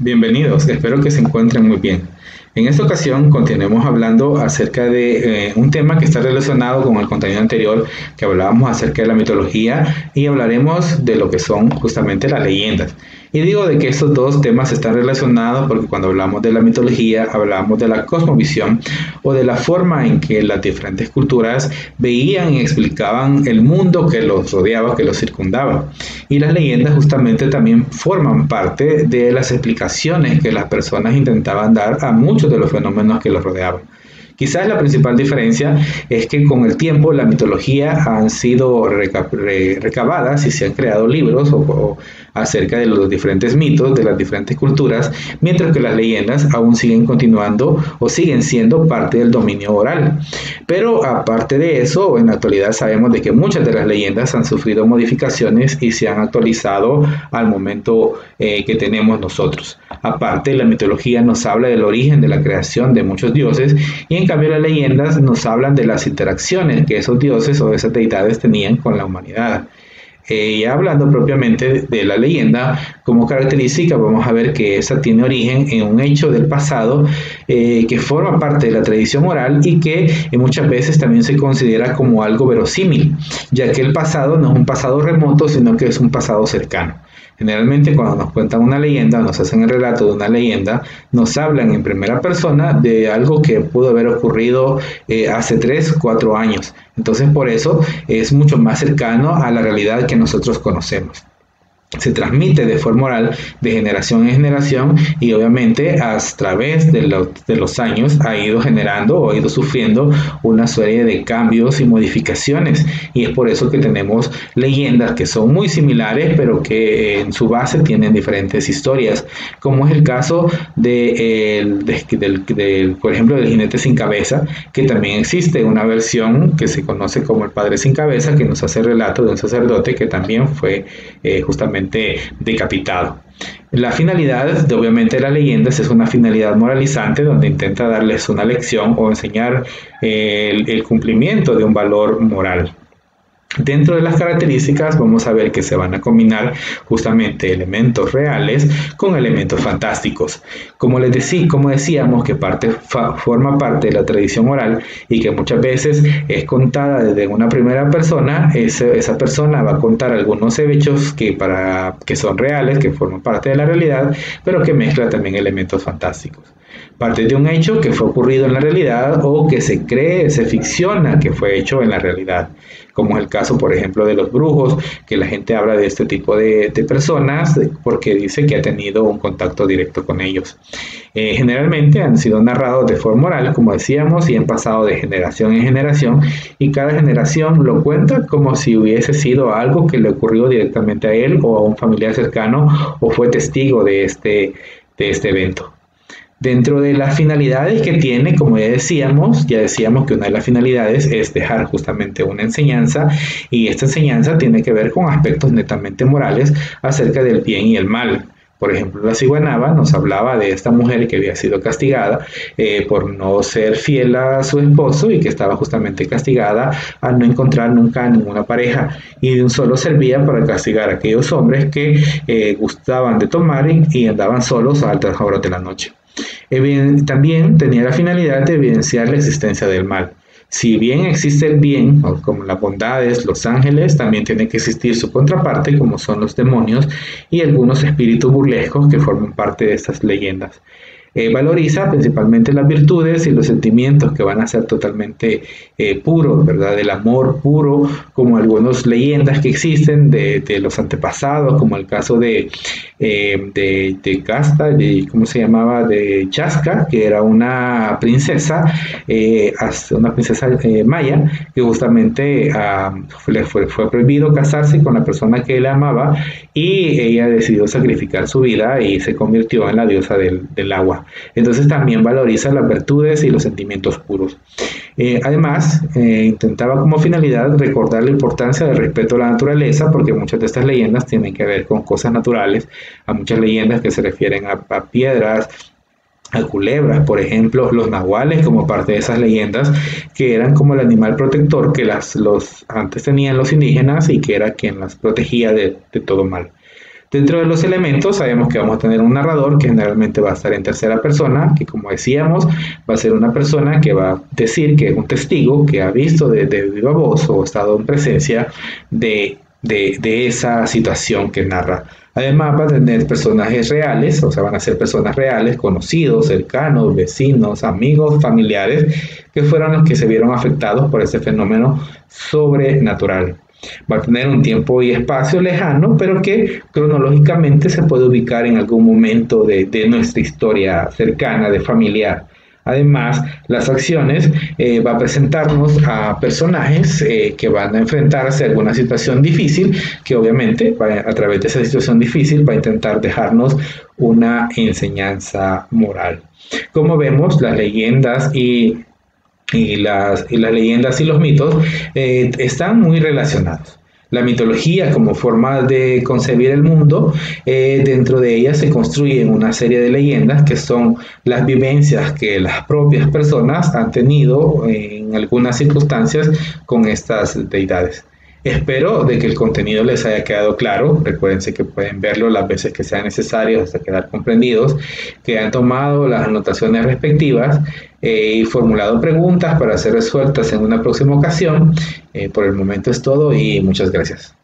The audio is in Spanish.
Bienvenidos, espero que se encuentren muy bien. En esta ocasión continuemos hablando acerca de eh, un tema que está relacionado con el contenido anterior que hablábamos acerca de la mitología y hablaremos de lo que son justamente las leyendas. Y digo de que estos dos temas están relacionados porque cuando hablamos de la mitología hablamos de la cosmovisión o de la forma en que las diferentes culturas veían y explicaban el mundo que los rodeaba, que los circundaba. Y las leyendas justamente también forman parte de las explicaciones que las personas intentaban dar a muchos de los fenómenos que los rodeaban. Quizás la principal diferencia es que con el tiempo la mitología han sido recabadas y se han creado libros acerca de los diferentes mitos de las diferentes culturas, mientras que las leyendas aún siguen continuando o siguen siendo parte del dominio oral. Pero aparte de eso, en la actualidad sabemos de que muchas de las leyendas han sufrido modificaciones y se han actualizado al momento eh, que tenemos nosotros. Aparte, la mitología nos habla del origen de la creación de muchos dioses y en cambio las leyendas nos hablan de las interacciones que esos dioses o esas deidades tenían con la humanidad. Eh, y hablando propiamente de la leyenda como característica, vamos a ver que esa tiene origen en un hecho del pasado eh, que forma parte de la tradición oral y que muchas veces también se considera como algo verosímil, ya que el pasado no es un pasado remoto, sino que es un pasado cercano. Generalmente cuando nos cuentan una leyenda, nos hacen el relato de una leyenda, nos hablan en primera persona de algo que pudo haber ocurrido eh, hace 3, 4 años. Entonces por eso es mucho más cercano a la realidad que nosotros conocemos se transmite de forma oral de generación en generación y obviamente a través de, los años ha ido generando o ha ido sufriendo una serie de cambios y modificaciones. Y es por eso que tenemos leyendas que son muy similares pero que en su base tienen diferentes historias como es el caso de, del, por ejemplo del jinete sin cabeza que también existe una versión que se conoce como el padre sin cabeza que nos hace relato de un sacerdote que también fue eh, justamente decapitado. La finalidad, de, obviamente, las leyendas es una finalidad moralizante donde intenta darles una lección o enseñar eh, el cumplimiento de un valor moral. Dentro de las características vamos a ver que se van a combinar justamente elementos reales con elementos fantásticos. Como les decía, como decíamos que parte, forma parte de la tradición oral y que muchas veces es contada desde una primera persona, esa persona va a contar algunos hechos que, para, que son reales, que forman parte de la realidad, pero que mezcla también elementos fantásticos parte de un hecho que fue ocurrido en la realidad o que se cree, se ficciona que fue hecho en la realidad, como es el caso, por ejemplo, de los brujos, que la gente habla de este tipo de, personas porque dice que ha tenido un contacto directo con ellos. Eh, generalmente han sido narrados de forma oral, como decíamos, y han pasado de generación en generación, y cada generación lo cuenta como si hubiese sido algo que le ocurrió directamente a él o a un familiar cercano o fue testigo de este, de este evento. Dentro de las finalidades que tiene, como ya decíamos, ya decíamos que una de las finalidades es dejar justamente una enseñanza y esta enseñanza tiene que ver con aspectos netamente morales acerca del bien y el mal. Por ejemplo, la ciguanaba nos hablaba de esta mujer que había sido castigada eh, por no ser fiel a su esposo y que estaba justamente castigada al no encontrar nunca ninguna pareja y de un solo servía para castigar a aquellos hombres que eh, gustaban de tomar y, andaban solos a altas horas de la noche también tenía la finalidad de evidenciar la existencia del mal. Si bien existe el bien, como las bondades, los ángeles, también tiene que existir su contraparte, como son los demonios y algunos espíritus burlescos que forman parte de estas leyendas. Eh, valoriza principalmente las virtudes y los sentimientos que van a ser totalmente eh, puros, ¿verdad? El amor puro, como algunas leyendas que existen de, los antepasados, como el caso de, eh, de, Casta, de, ¿cómo se llamaba? De Chasca, que era una princesa, una princesa maya, que justamente ah, le fue, fue prohibido casarse con la persona que él amaba y ella decidió sacrificar su vida y se convirtió en la diosa del agua. Entonces también valoriza las virtudes y los sentimientos puros. Eh, además, eh, intentaba como finalidad recordar la importancia del respeto a la naturaleza, porque muchas de estas leyendas tienen que ver con cosas naturales, a muchas leyendas que se refieren a, piedras, a culebras, por ejemplo, los nahuales como parte de esas leyendas, que eran como el animal protector que las, los, antes tenían los indígenas y que era quien las protegía de todo mal. Dentro de los elementos sabemos que vamos a tener un narrador que generalmente va a estar en tercera persona, que como decíamos va a ser una persona que va a decir que es un testigo que ha visto de, viva voz o estado en presencia de, de esa situación que narra. Además va a tener personajes reales, o sea, van a ser personas reales, conocidos, cercanos, vecinos, amigos, familiares, que fueron los que se vieron afectados por ese fenómeno sobrenatural. Va a tener un tiempo y espacio lejano, pero que cronológicamente se puede ubicar en algún momento de, nuestra historia cercana, de familiar. Además, las acciones eh, va a presentarnos a personajes eh, que van a enfrentarse a alguna situación difícil, que obviamente a través de esa situación difícil va a intentar dejarnos una enseñanza moral. Como vemos, las leyendas y y las, y las leyendas y los mitos eh, están muy relacionados. La mitología como forma de concebir el mundo, eh, dentro de ella se construyen una serie de leyendas que son las vivencias que las propias personas han tenido en algunas circunstancias con estas deidades. Espero de que el contenido les haya quedado claro. Recuérdense que pueden verlo las veces que sean necesarias hasta quedar comprendidos, que han tomado las anotaciones respectivas eh, y formulado preguntas para ser resueltas en una próxima ocasión. Eh, por el momento es todo y muchas gracias.